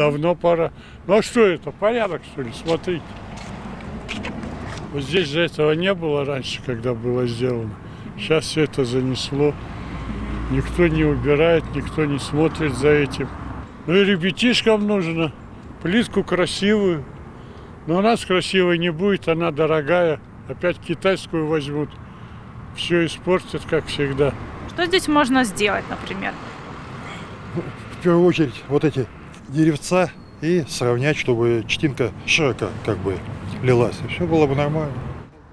Давно пора. Ну а что это? Порядок, что ли? Смотрите. Вот здесь же этого не было раньше, когда было сделано. Сейчас все это занесло. Никто не убирает, никто не смотрит за этим. Ну и ребятишкам нужно плитку красивую. Но у нас красивой не будет, она дорогая. Опять китайскую возьмут. Все испортят, как всегда. Что здесь можно сделать, например? В первую очередь вот эти деревца и сравнять, чтобы чтинка широко как бы лилась. И все было бы нормально.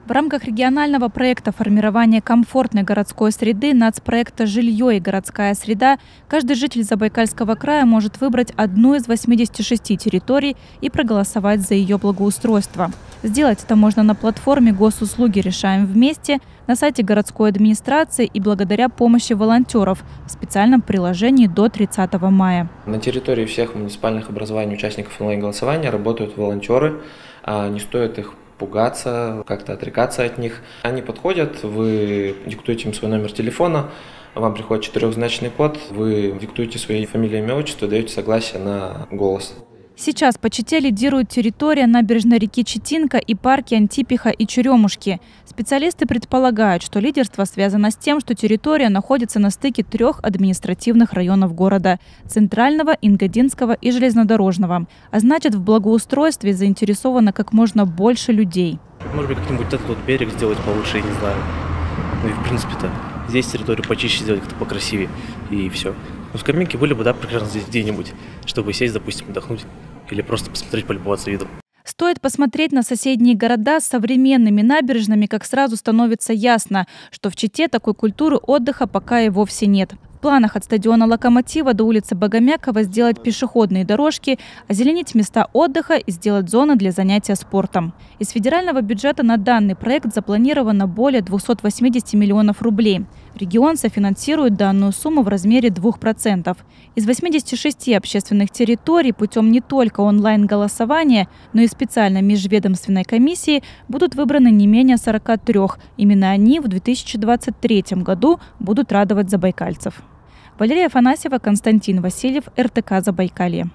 В рамках регионального проекта формирования комфортной городской среды нацпроекта «Жилье и городская среда» каждый житель Забайкальского края может выбрать одну из 86 территорий и проголосовать за ее благоустройство. Сделать это можно на платформе «Госуслуги решаем вместе», на сайте городской администрации и благодаря помощи волонтеров в специальном приложении до 30 мая. На территории всех муниципальных образований участников онлайн-голосования работают волонтеры. А не стоит их пугаться, как-то отрекаться от них. Они подходят, вы диктуете им свой номер телефона, вам приходит четырехзначный код, вы диктуете свои фамилии, имя, отчество, даете согласие на голос. Сейчас по Чите лидирует территория набережной реки Читинка и парки Антипиха и Черемушки. Специалисты предполагают, что лидерство связано с тем, что территория находится на стыке трех административных районов города – Центрального, Ингодинского и Железнодорожного. А значит, в благоустройстве заинтересовано как можно больше людей. Может быть, как-нибудь этот вот берег сделать получше, я не знаю. Ну и в принципе-то здесь территорию почище сделать, как-то покрасивее, и все. Ну, скамейки были бы, да, прекрасно здесь где-нибудь, чтобы сесть, допустим, отдохнуть или просто посмотреть, полюбоваться видом. Стоит посмотреть на соседние города с современными набережными, как сразу становится ясно, что в Чите такой культуры отдыха пока и вовсе нет. В планах от стадиона «Локомотива» до улицы Богомякова сделать пешеходные дорожки, озеленить места отдыха и сделать зоны для занятия спортом. Из федерального бюджета на данный проект запланировано более 280 миллионов рублей. Регион софинансирует данную сумму в размере 2%. Из 86 общественных территорий путем не только онлайн-голосования, но и специальной межведомственной комиссии будут выбраны не менее 43. Именно они в 2023 году будут радовать забайкальцев. Валерия Афанасьева, Константин Васильев, РТК «Забайкалье».